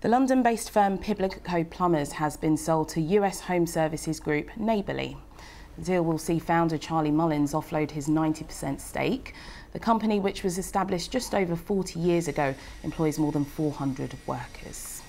The London-based firm Pimlico Plumbers has been sold to US home services group Neighborly. The deal will see founder Charlie Mullins offload his 90% stake. The company, which was established just over 40 years ago, employs more than 400 workers.